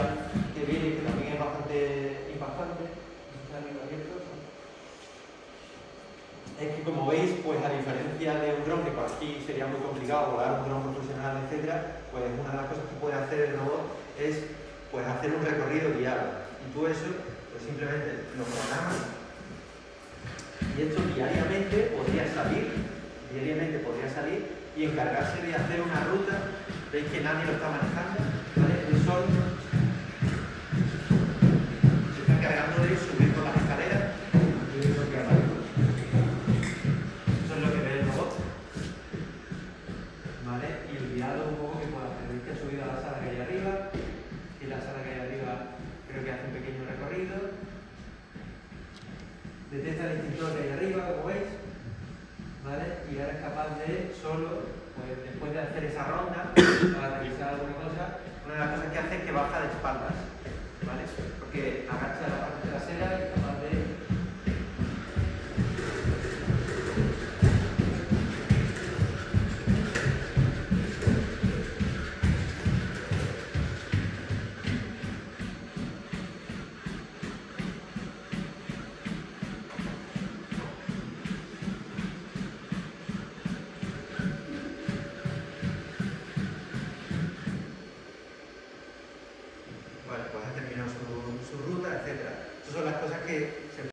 que viene, que también es bastante impactante. Es que como veis, pues a diferencia de un dron, que por aquí sería muy complicado volar un dron profesional, etcétera, pues una de las cosas que puede hacer el robot es pues hacer un recorrido guiado. Y tú eso, pues simplemente lo programas y esto diariamente podría salir, diariamente podría salir y encargarse de hacer una ruta. Veis que nadie lo está manejando, ¿Vale? Guiado un poco que puede hacer. Que ha subido a la sala que hay arriba. Y la sala que hay arriba creo que hace un pequeño recorrido. Detecta el extintor que hay arriba, como veis. ¿Vale? Y ahora es capaz de solo, pues después de hacer esa ronda, para revisar alguna cosa, una de las cosas que hace es que baja de espalda. cual puedan terminar su, su ruta, etc. Esas son las cosas que se